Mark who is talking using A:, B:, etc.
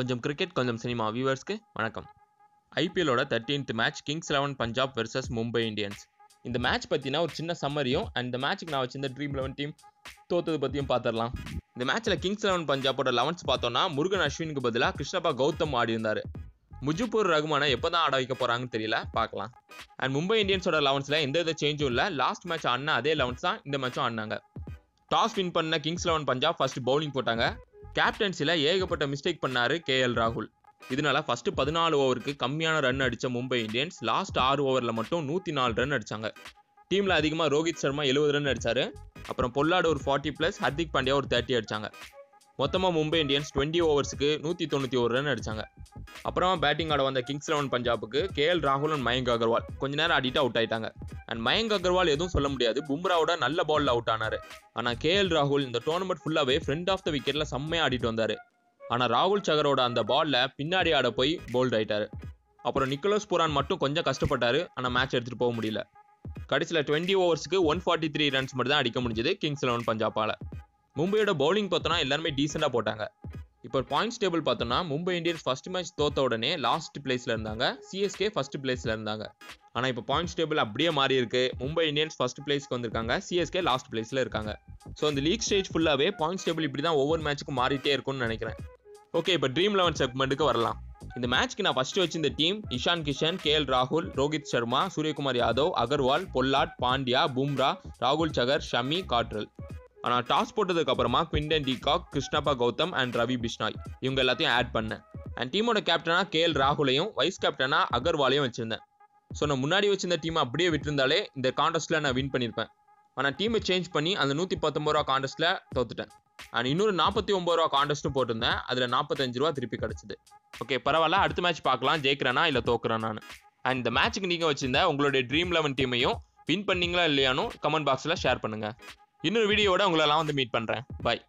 A: கொஞ்சம் கிரிக்கெட் கொஞ்சம் சினிமா வியூவர்ஸ்க்கு வணக்கம். ஐபிஎல்லோட thirteenth match Kings Eleven Punjab versus Mumbai Indians இந்த மேட்ச் பற்றினா ஒரு சின்ன சம்மரியும் அண்ட் இந்த மேட்ச்சுக்கு நான் வச்சிருந்த ட்ரீம் லெவன் டீம் தோத்தது பற்றியும் பார்த்துடலாம் இந்த மேட்ச்சில் கிங்ஸ் லெவன் பஞ்சாப்போட லெவன்ஸ் பார்த்தோன்னா முருகன் அஸ்வினுக்கு பதிலாக கிருஷ்ணப்பா கௌதம் ஆடி இருந்தார். முஜிபுர் ரகுமானை எப்போ தான் ஆட வைக்க போகிறாங்கன்னு தெரியல பார்க்கலாம் அண்ட் மும்பை இந்தியன்ஸோட லெவன்ஸில் எந்த வித சேஞ்சும் இல்லை லாஸ்ட் மேட்ச் ஆடினா அதே லெவன்ஸ் தான் இந்த மேட்சும் ஆடினாங்க. டாஸ் வின் பண்ண Kings Eleven Punjab first bowling போட்டாங்க. கேப்டன்சியில் ஏகப்பட்ட மிஸ்டேக் பண்ணாரு கேஎல் ராகுல். இதனால ஃபர்ஸ்ட் பதினாலு ஓவருக்கு கம்மியான ரன் அடித்த மும்பை இந்தியன்ஸ் லாஸ்ட் ஆறு ஓவரில் மட்டும் நூற்றி நாலு ரன் அடிச்சாங்க. டீமில் அதிகமாக ரோஹித் சர்மா எழுபது ரன் அடிச்சாரு. அப்புறம் பொல்லாடு ஒரு ஃபார்ட்டி ப்ளஸ் ஹர்திக் பாண்டியா ஒரு தேர்ட்டி அடிச்சாங்க. மொத்தமாக மும்பை இந்தியன்ஸ் டுவெண்ட்டி ஓவர்ஸுக்கு நூற்றி தொண்ணூற்றி ஒரு ரன் அடிச்சாங்க. அப்புறமா பேட்டிங் ஆட வந்த கிங்ஸ் லெவன் பஞ்சாபுக்கு கேஎல் ராகுல் அண்ட் மயங்க் அகர்வால் கொஞ்ச நேரம் அடிட்டு அவுட் ஆயிட்டாங்க. அண்ட் மயங்க் அகர்வால் எதுவும் சொல்ல முடியாது. பும்ராவோட நல்ல பாலில் அவுட் ஆனார். ஆனால் கேஎல் ராகுல் இந்த டோர்னமெண்ட் ஃபுல்லாகவே ஃப்ரண்ட் ஆஃப் த விக்கெட்டில் செம்மையாக ஆடிட்டு வந்தார். ஆனால் ராகுல் சகரோட அந்த பாலில் பின்னாடி ஆட போய் போல்ட் ஆயிட்டார். அப்புறம் நிக்கோலஸ் புரான் மட்டும் கொஞ்சம் கஷ்டப்பட்டார். ஆனால் மேட்ச் எடுத்துகிட்டு போக முடியல. கடைசியில் டுவெண்ட்டி ஓவர்ஸ்க்கு ஒன் ஃபார்ட்டி த்ரீ ரன்ஸ் மட்டும் தான் அடிக்க முடிஞ்சது கிங்ஸ் லெவன் பஞ்சாபால். மும்பையோட பவுலிங் பார்த்தோன்னா எல்லாருமே டீசெண்டாக போட்டாங்க. இப்போ பாயிண்ட்ஸ் டேபிள் பார்த்தோன்னா மும்பை இந்தியன்ஸ் ஃபர்ஸ்ட் மேட்ச் தோத்த உடனே லாஸ்ட் பிளேஸில் இருந்தாங்க. சிஎஸ்கே ஃபர்ஸ்ட் பிளேஸில் இருந்தாங்க. ஆனால் இப்போ பாயிண்ட்ஸ் டேபிள் அப்படியே மாறி இருக்கு. மும்பை இந்தியன்ஸ் ஃபர்ஸ்ட் பிளேஸ்க்கு வந்திருக்காங்க. சிஎஸ்கே லாஸ்ட் பிளேஸில் இருக்காங்க. ஸோ அந்த லீக் ஸ்டேஜ் ஃபுல்லாகவே பாயிண்ட்ஸ் டேபிள் இப்படி தான் ஒவ்வொரு மேட்ச்சுக்கும் மாறிட்டே இருக்கும்னு நினைக்கிறேன். ஓகே இப்போ ட்ரீம் லெவன் செக்மெண்ட்டுக்கு வரலாம். இந்த மேட்ச்க்கு நான் ஃபர்ஸ்ட் வச்சிருந்த டீம் இஷான் கிஷன் கேஎல் ராகுல் ரோஹித் சர்மா சூரியகுமார் யாதவ் அகர்வால் பொல்லாட் பாண்டியா பும்ரா ராகுல் சகர் ஷமி காட்ரல் ஆனால் டாஸ் போட்டதுக்கு அப்புறமா Quinton de Kock Krishnappa Gautham and Ravi Bishnoi. இவங்க எல்லாத்தையும் ஆட் பண்ணேன். அண்ட் டீமோட கேப்டனா கேஎல் ராகுலையும் வைஸ் கேப்டனா அகர்வாலையும் வச்சிருந்தேன். ஸோ நான் முன்னாடி வச்சிருந்த டீமை அப்படியே விட்டுருந்தாலே இந்த காண்டஸ்ட்டில் நான் வின் பண்ணியிருப்பேன் ஆனால் டீமை சேஞ்ச் பண்ணி அந்த நூற்றி பத்தொம்பது ரூபா காண்டஸ்ட்டில் தோத்துட்டேன். அண்ட் இன்னொரு நாற்பத்தி ஒம்பது ரூபா காண்டஸ்ட்டும் போட்டிருந்தேன். அதில் நாற்பத்தஞ்சு ரூபா திருப்பி கிடச்சிது. ஓகே பரவாயில்ல. அடுத்த மேட்ச் பார்க்கலாம். ஜெயிக்கிறேனா இல்லை தோக்குறேன் நான். அண்ட் இந்த மேட்ச்சுக்கு நீங்கள் வச்சிருந்த உங்களுடைய ட்ரீம் லெவன் டீமையும் வின் பண்ணீங்களா இல்லையானும் கமெண்ட் பாக்ஸில் ஷேர் பண்ணுங்கள் இன்னொரு வீடியோவோட உங்களெல்லாம் வந்து மீட் பண்ணுறேன் பாய்